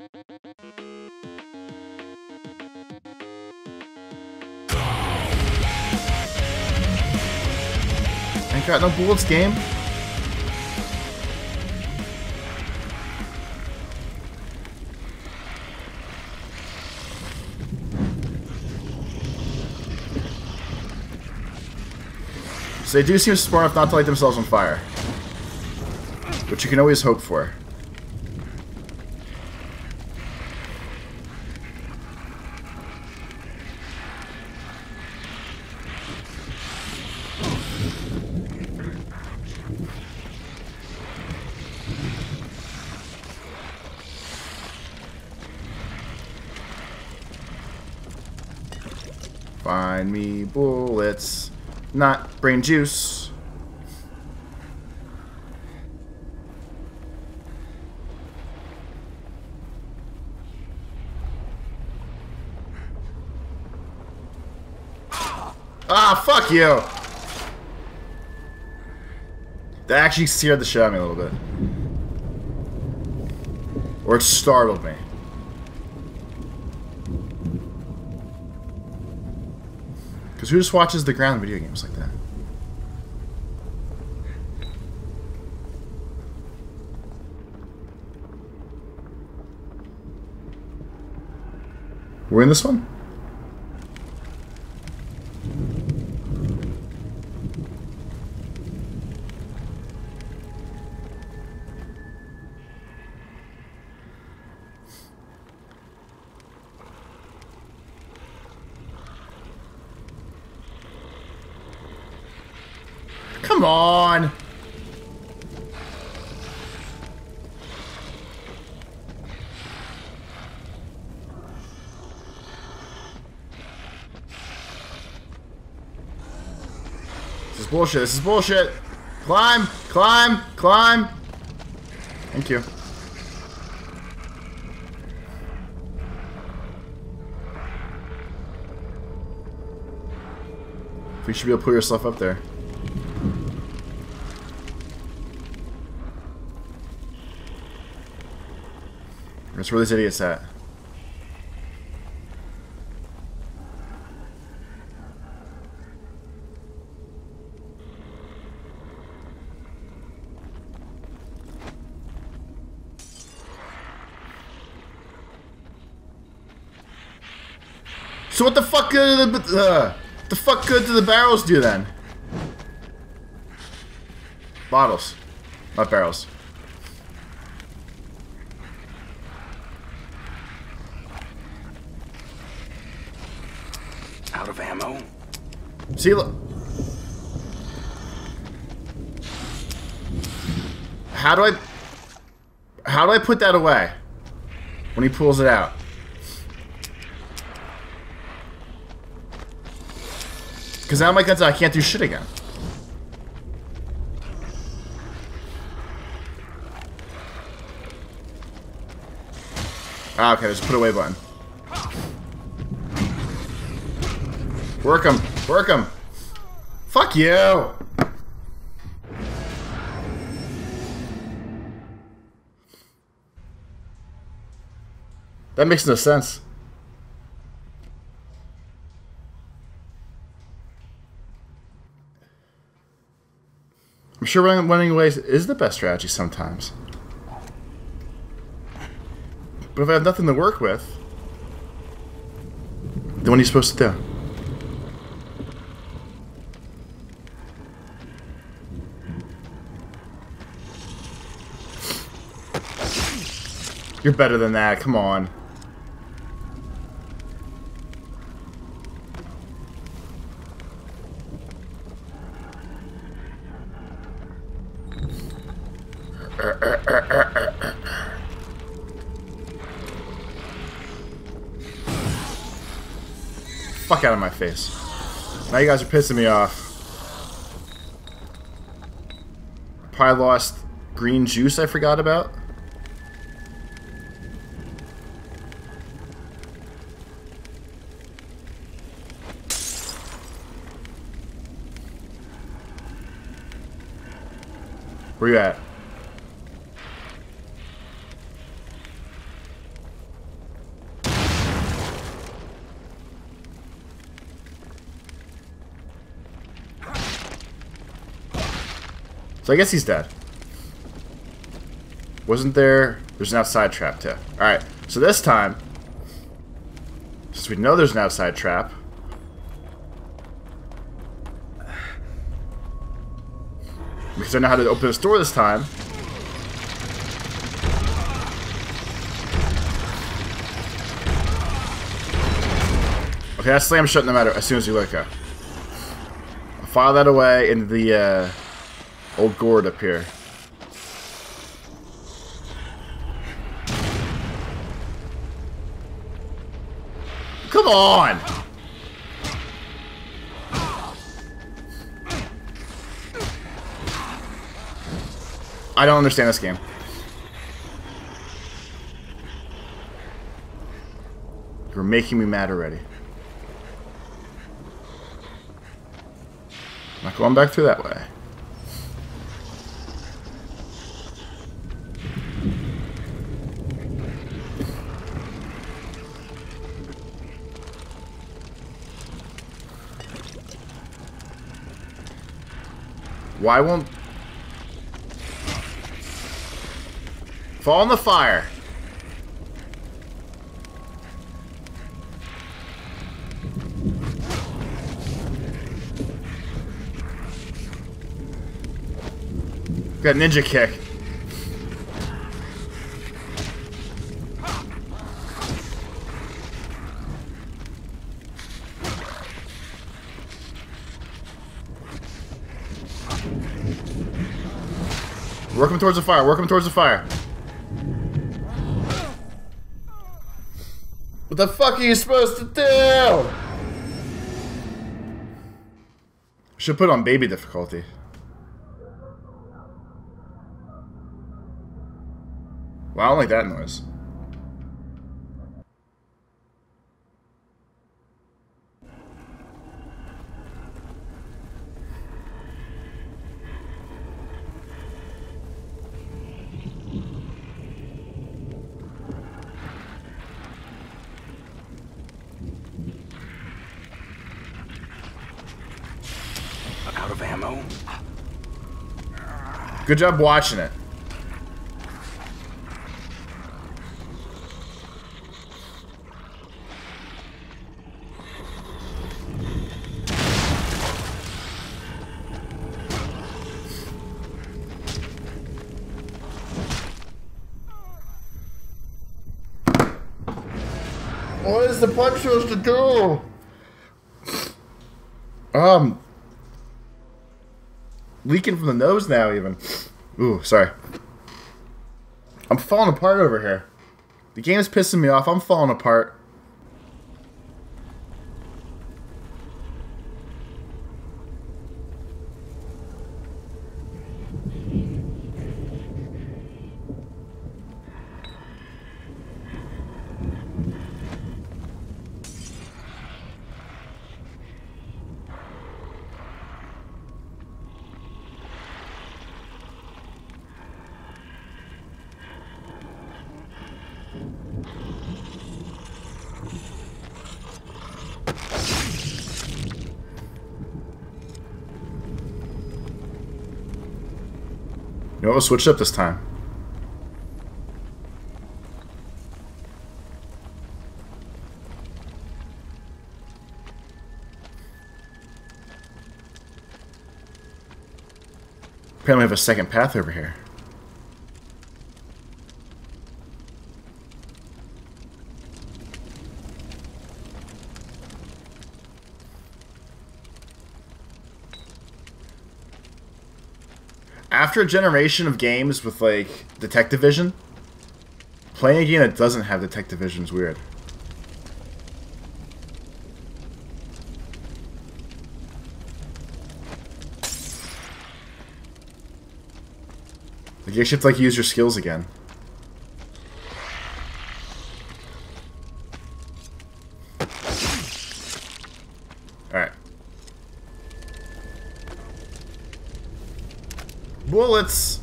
Ain't got no bullets, game. So they do seem smart enough not to light themselves on fire. Which you can always hope for. Find me bullets, not brain juice. Ah, fuck you! That actually scared the shit out of me a little bit. Or it startled me. Who just watches the ground video games like that? We're in this one? Come on! This is bullshit. This is bullshit. Climb, climb, climb. Thank you. You should be able to pull yourself up there. That's where this idiot's at. So what the fuck good the uh, the fuck good do the barrels do then? Bottles, not barrels. Out of ammo. See, look. How do I... How do I put that away? When he pulls it out. Because now my guns I can't do shit again. Ah, okay, there's a put away button. Work him. Work him. Fuck you. That makes no sense. I'm sure running, running away is the best strategy sometimes. But if I have nothing to work with, then what are you supposed to do? You're better than that, come on. Fuck out of my face. Now you guys are pissing me off. Probably lost green juice I forgot about. Where you at? So I guess he's dead. Wasn't there... There's an outside trap, too. Alright, so this time... Since we know there's an outside trap... Because I know how to open this door this time... Okay, that slam shut no matter as soon as you let go. I'll file that away into the uh, old gourd up here. Come on! I don't understand this game. You're making me mad already. Not going back through that way. Why won't... Fall in the fire. Got ninja kick. Work him towards the fire. Work him towards the fire. What the fuck are you supposed to do? Should put on baby difficulty. Well, I don't like that noise. Good job watching it. What is the punch supposed to do? Um, leaking from the nose now, even. Ooh, sorry. I'm falling apart over here. The game is pissing me off. I'm falling apart. You know, we'll switch up this time. Apparently we have a second path over here. After a generation of games with, like, Detective Vision, playing a game that doesn't have Detective Vision is weird. Like, you should, like, use your skills again.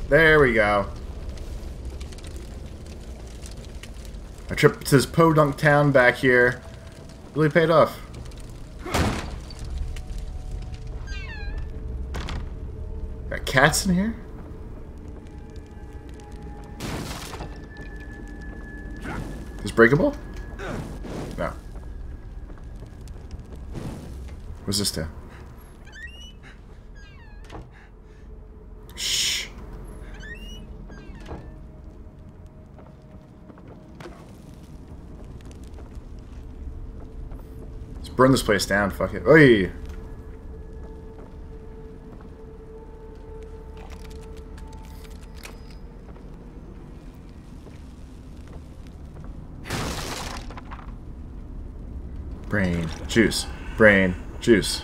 There we go. A trip to this podunk town back here really paid off. Got cats in here? Is breakable? No. What's this do? Burn this place down. Fuck it. Oi! Brain juice. Brain juice.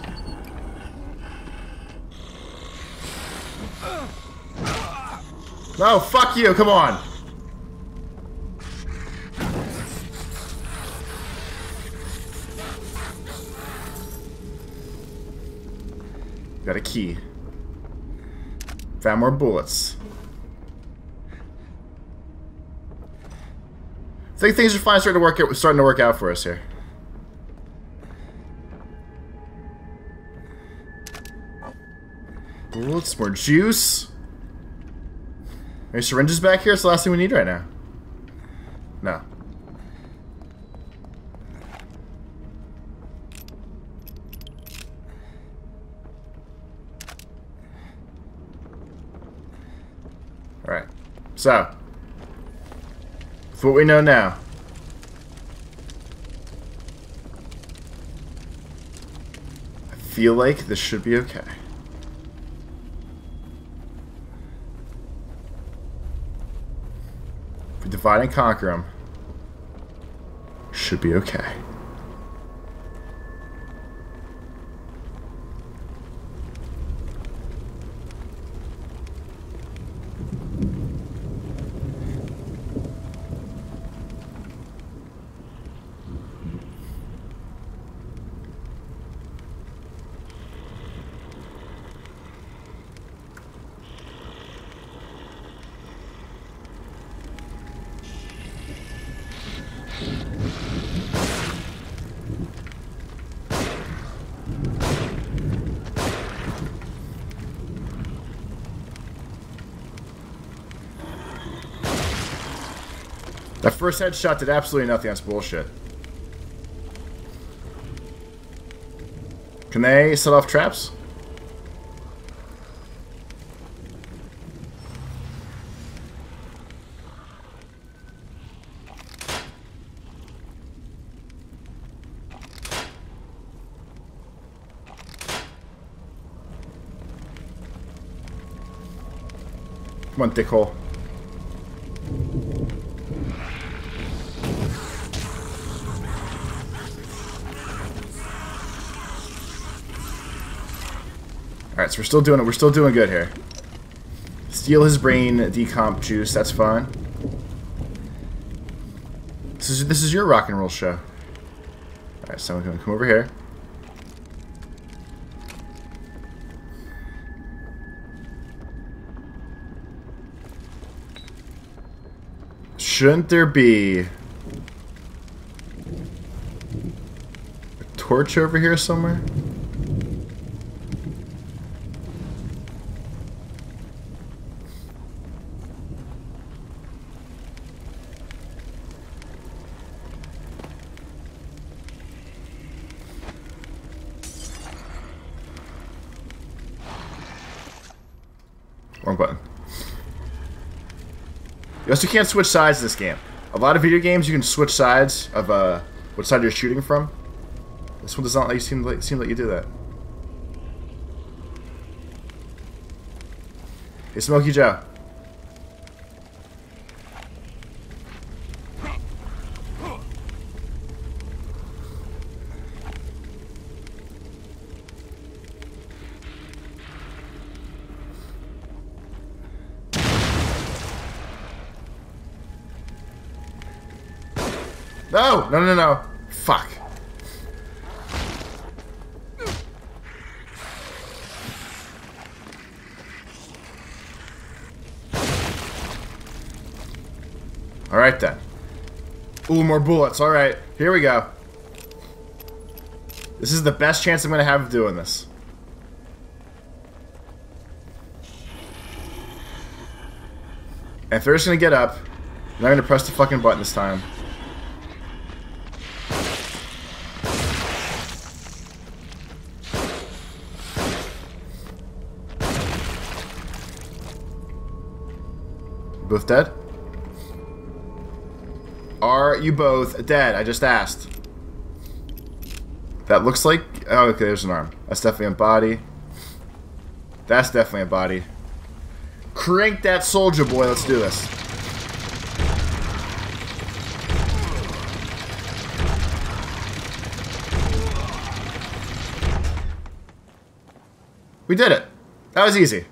No, fuck you, come on. Got a key. Found more bullets. I think things are finally starting to work out, starting to work out for us here. Bullets, more juice. Are syringes back here? It's the last thing we need right now. No. Alright. So. With what we know now. I feel like this should be okay. If we divide and conquer them, should be okay. That first headshot did absolutely nothing. That's bullshit. Can they set off traps? Come on, dickhole. Alright, so we're still doing it. We're still doing good here. Steal his brain decomp juice. That's fine. This is this is your rock and roll show. Alright, someone can come over here. Shouldn't there be a torch over here somewhere? Wrong button. You also can't switch sides in this game. A lot of video games you can switch sides of uh, what side you're shooting from. This one does not let you seem like seem like you do that. Hey, Smokey Joe. No! No, no, no. Fuck. Alright then. Ooh, more bullets. Alright, here we go. This is the best chance I'm going to have of doing this. And if they're just going to get up, I'm not going to press the fucking button this time. Both dead? Are you both dead? I just asked. That looks like... Oh, okay, there's an arm. That's definitely a body. That's definitely a body. Crank that soldier boy. Let's do this. We did it. That was easy.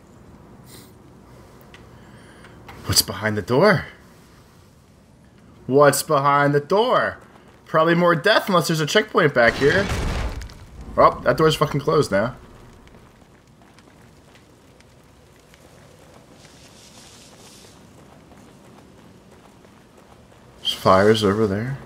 What's behind the door? What's behind the door? Probably more death unless there's a checkpoint back here. Oh, that door's fucking closed now. There's fires over there.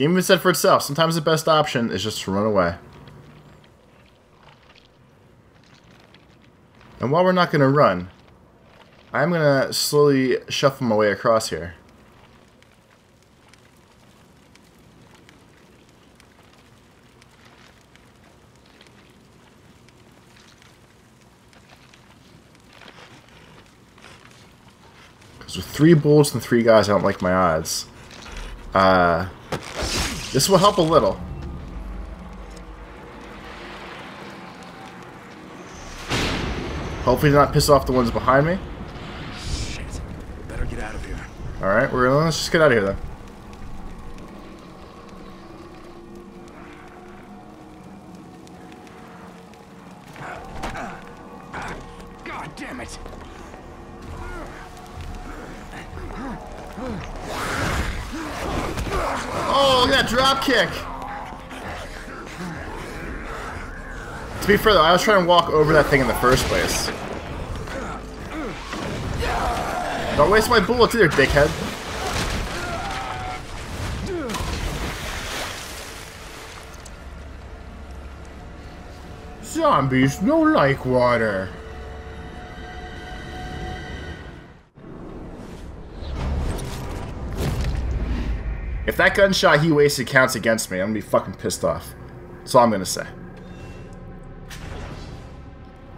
Game even said for itself. Sometimes the best option is just to run away. And while we're not going to run, I'm going to slowly shuffle my way across here. Because with three bulls and three guys, I don't like my odds. Uh, this will help a little. Hopefully not piss off the ones behind me. Shit. Better get out of here. Alright, we're gonna let's just get out of here then. Kick! To be fair though, I was trying to walk over that thing in the first place. Don't waste my bullets either, dickhead. Zombies don't like water. That gunshot he wasted counts against me, I'm gonna be fucking pissed off. That's all I'm gonna say.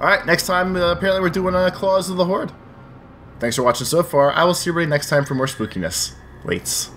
Alright, next time, uh, apparently we're doing uh, Claws of the Horde. Thanks for watching so far. I will see everybody next time for more spookiness. Lates.